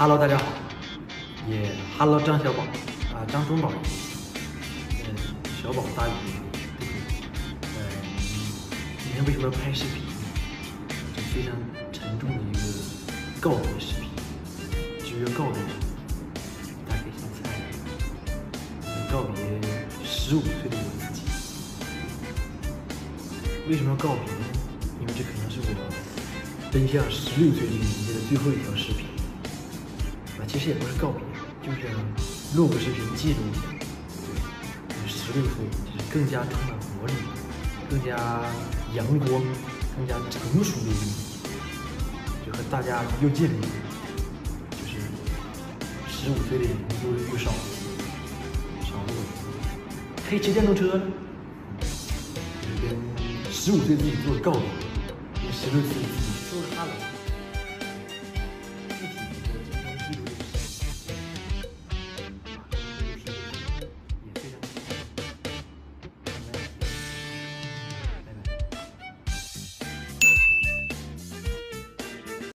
Hello，大家好，也 Hello 张小宝啊，张忠宝，嗯，小宝大宇，呃，今天为什么要拍视频？这非常沉重的一个告别视频，至于要告别什么，大家可以先猜一下，告别十五岁的我自己。为什么要告别呢？因为这可能是我奔向十六岁这个年纪的最后一条视频。其实也不是告别，就是录个视频记录一下。十六岁就是更加充满活力、更加阳光、更加成熟的一年，就和大家又见了。就是十五岁的人又又少了，少了我，可以骑电动车了。就是跟十五岁自己做告别，跟十六岁自己